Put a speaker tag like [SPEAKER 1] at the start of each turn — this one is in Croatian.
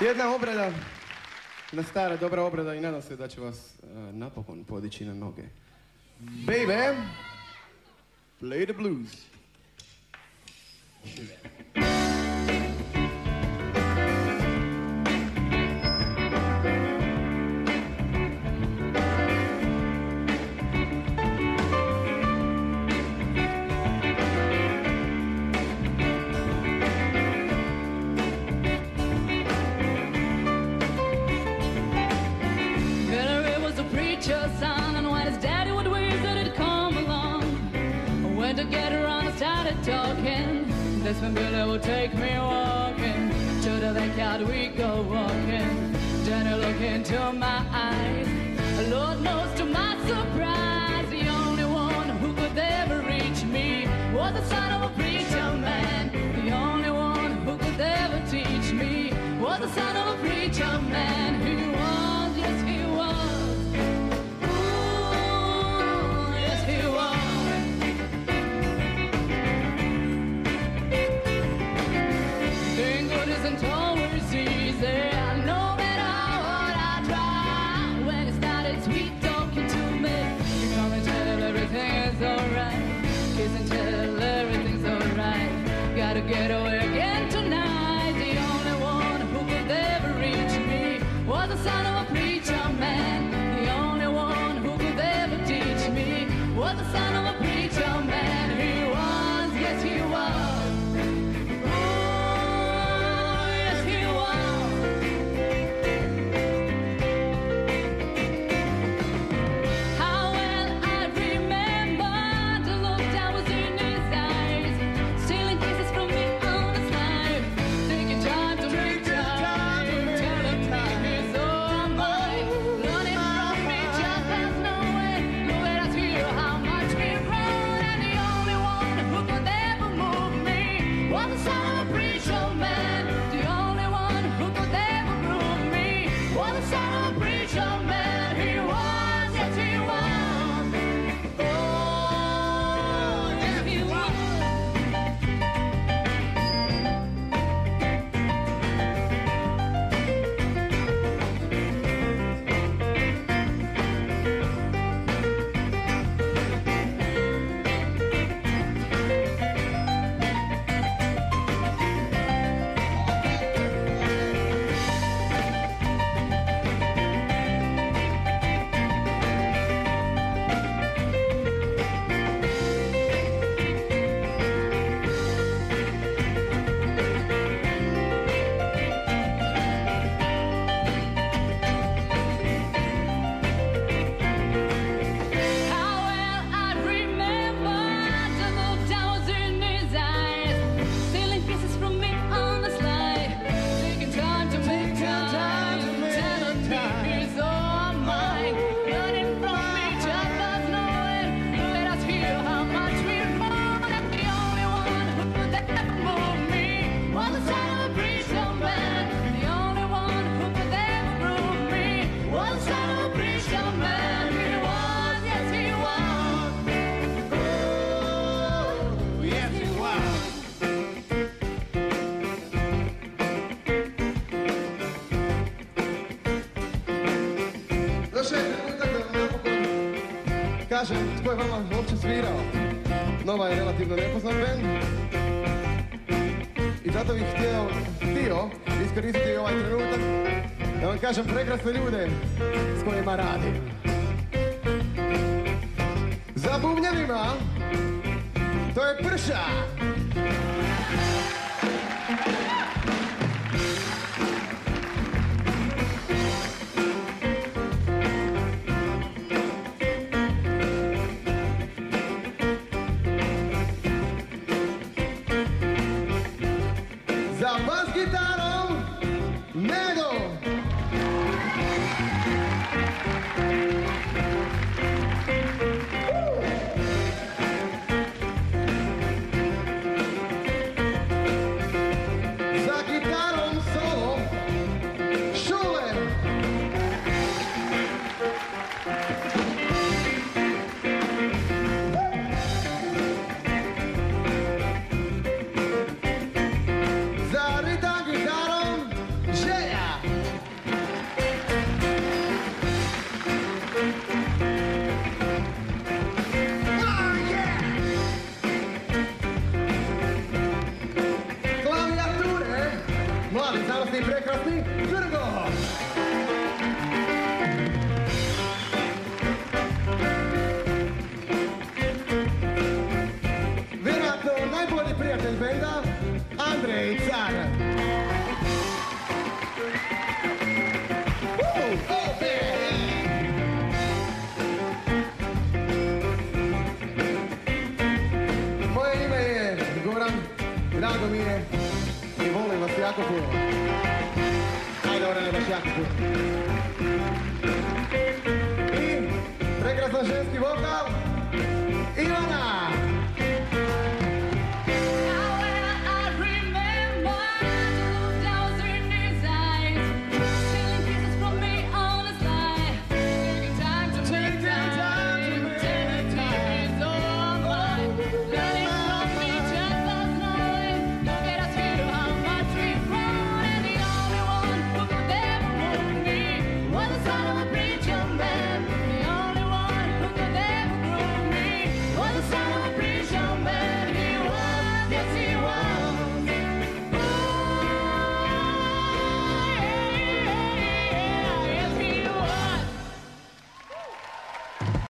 [SPEAKER 1] Jedna obrada, jedna stara dobra obrada i nadam se da će vas uh, napokon podići na noge. Baby, play the blues.
[SPEAKER 2] Talking. When Billy would take me walking. To the backyard we go walking. Then he look into my eyes. Lord knows to my surprise, the only one who could ever reach me was the son of a preacher man. The only one who could ever teach me was the son of a preacher man. Isn't always easy. No matter what I try. When it started sweet me, you come and tell everything is alright. Kiss and tell everything's alright. Gotta get away
[SPEAKER 1] kažem tko je vama uopće svirao. Nova je relativno nepoznat band. I zato bih htio, htio iskoristiti ovaj trenutak da vam kažem prekrasne ljude s kojima radim. Za bubnjevima, to je prša. Mladi, zanosni i prekrasni Grgo! Vjerojatno najbolji prijatelj benda, Andrej Car. Moje ime je Goran, drago mi je lasciamo fuori. Allora le lasciamo fuori.